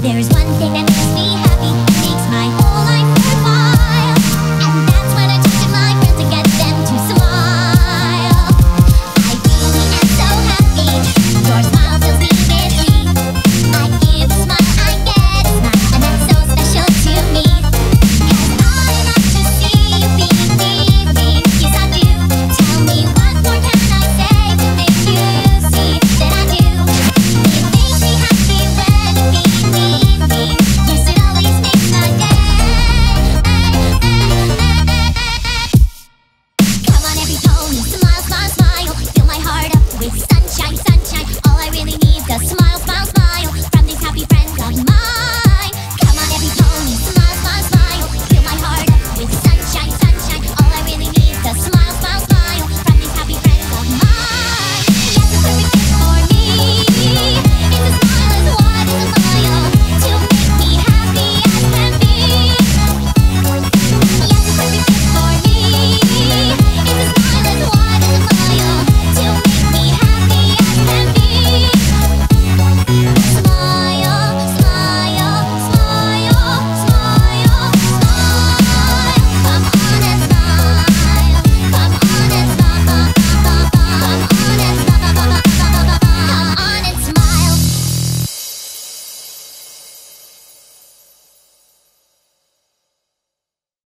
There is we